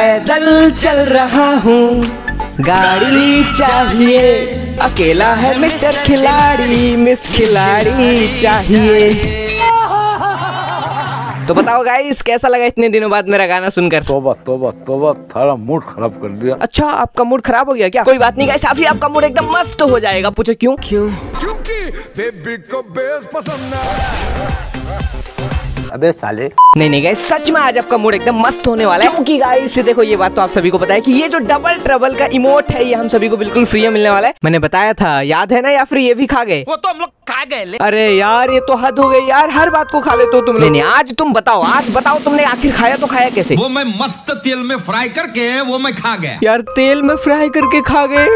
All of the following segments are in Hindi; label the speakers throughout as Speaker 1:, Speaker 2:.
Speaker 1: पैदल चल रहा हूँ। गाड़ी चाहिए। अकेला है मिस्टर खिलाड़ी मिस खिलाड़ी चाहिए। तो बताओ गाइस कैसा लगा इतने दिनों बाद मेरा गाना सुनकर?
Speaker 2: तोबा तोबा तोबा थारा मूड खराब कर दिया।
Speaker 1: अच्छा आपका मूड खराब हो गया क्या? कोई बात नहीं गाइस अभी आपका मूड एकदम मस्त हो जाएगा। पूछो क्यों? क्यों
Speaker 3: क्योंकि बेबी को बेस पसंद है।
Speaker 2: अबे साले।
Speaker 1: नहीं नहीं गाइस सच में आज आपका मूड एकदम मस्त होने वाला है। क्योंकि गाइस देखो ये बात तो आप सभी को पता है कि ये जो डबल ट्रबल का इमोट है ये हम सभी को बिल्कुल फ्री में मिलने वाला है। मैंने बताया था याद है ना या फिर ये भी खा गए?
Speaker 4: वो तो हम लोग खा गए ले।
Speaker 1: अरे यार ये तो हद हो गई यार हर बात को खा लेते हो तुम नहीं नहीं आज तुम बताओ आज बताओ तुमने आखिर खाया तो खाया कैसे?
Speaker 4: वो मैं मस्त तेल में फ्राई करके वो मैं खा गया।
Speaker 1: यार तेल में फ्राई करके खा गए।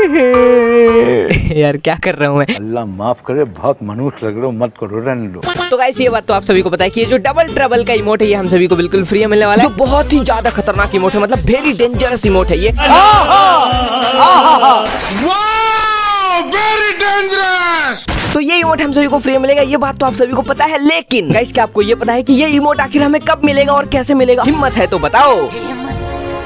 Speaker 1: यार क्या कर रहा हूँ मैं?
Speaker 2: अल्लाह माफ़ करे बहुत मनुष्य लग रहे हो मत करो रहने दो।
Speaker 1: तो गाइस ये बात तो आप सभी को पता है कि ये जो डबल ट्रबल का इमोट है ये हम सभी को बिल्कुल फ्री में मिलने वाला है। जो बहुत ही ज़्यादा खतरनाक इमोट है मतलब वेरी डेंजरस इमोट है ये।
Speaker 3: वेरी डेंजरस
Speaker 1: तो ये इमोट हम सभी को फ्री मिलेगा ये बात तो आप सभी को पता है लेकिन गाइस क्या आपको ये पता है कि ये इमोट आखिर हमें कब मिलेगा और कैसे मिलेगा? हिम्मत है तो बताओ।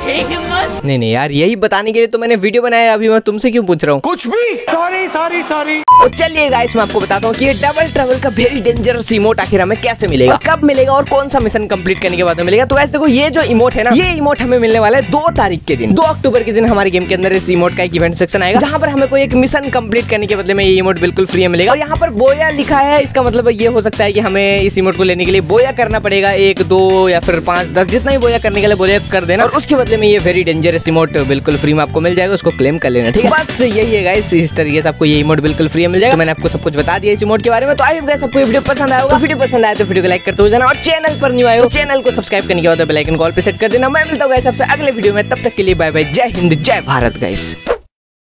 Speaker 1: नहीं नहीं यार यही बताने के लिए तो मैंने वीडियो बनाया अभी मैं तुमसे क्यों पूछ रहा हूँ?
Speaker 3: कुछ भी। सॉरी सॉरी सॉरी
Speaker 1: तो चलिए गाइस मैं आपको बताता हूँ कि ये डबल ट्रबल का वेरी डेंजरस इमोट आखिर हमें कैसे मिलेगा? कब मिलेगा और कौन सा मिशन कंप्लीट करने के बाद मिलेगा? तो वैसे देखो ये जो इमोट है ना ये इमोट हमें मिलने वाला है दो तारीख के दिन। दो अक्टूबर के दिन हमारे गेम के अंदर इस इमोट का एक इवेंट सेक्शन आएगा जहाँ पर हमें कोई एक मिशन कंप्लीट करने के बदले में ये इमोट बिल्कुल फ्री में मिलेगा। और यहाँ पर बोया लिखा है इसका मतलब ये हो सकता है कि हमें इस इमोट को लेने के लिए बोया करना पड़ेगा एक दो या फिर पाँच दस जितना ही बोया करने के लिए बोया कर देना। और उसके बदले में ये वेरी डेंजरस रिमोट बिल्कुल फ्री में आपको मिल जाएगा, उसको क्लेम कर लेना, ठीक है? बस यही है गाइस इस तरीके से आपको ये रिमोट बिल्कुल फ्री में मिल जाएगा। मैंने आपको सब कुछ बता दिया इस रिमोट के बारे में। तो आई गाइस आपको वीडियो पसंद आया होगा वीडियो पसंद आया तो वीडियो को लाइक करते हो जाना और चैनल पर न्यू आए हो चैनल को सब्सक्राइब करने के बाद बेल आइकन कॉल पे सेट कर देना। मैं मिलता हूँ गाइस सबसे अगले वीडियो में, तब तक के लिए बाय बाय जय हिंद, जय भारत गाइस